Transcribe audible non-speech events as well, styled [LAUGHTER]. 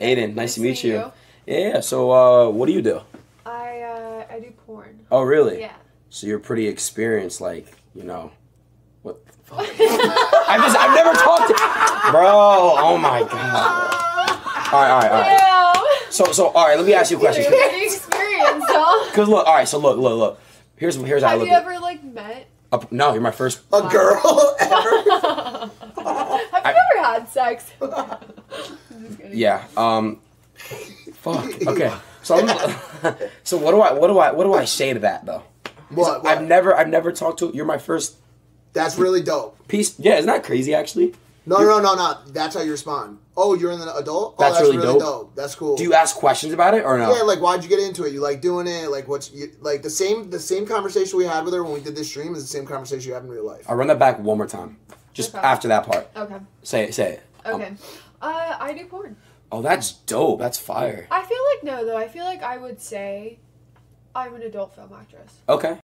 Adin, nice, to meet you. Yeah. So, uh, what do you do? I uh, I do porn. Oh, really? Yeah. So you're pretty experienced, like you know, what? The [LAUGHS] fuck? I've just I've never talked to, [LAUGHS] bro. Oh my god. All right, all right, all right. Yeah. So, so all right. Let me ask you a question. Pretty experienced, huh? [LAUGHS] Cause look, all right. So look, look, look. Here's here's how I Have you ever like met? Uh, no, you're my first. A girl ever? Have I- you ever had sex? Just kidding. Yeah. Um. Fuck. Okay. So I'm, [LAUGHS] so what do I what do I what do I say to that though? What? what? I've never I've never talked to. You're my first That's really dope. piece. Yeah, isn't that crazy actually? No, no, no, no. That's how you respond. Oh, you're an the adult. Oh, That's that's, really really, dope. dope. That's cool. Do you ask questions about it or no? Yeah, like why'd you get into it? You like doing it? Like what's you, like the same the same conversation we had with her when we did this stream is the same conversation you have in real life. I'll run that back one more time. Just Okay. after that part. Okay. Say it. Say it. Okay. Uh, I do porn. Oh, that's dope. That's fire. I feel like no though. I feel like I would say I'm an adult film actress. Okay.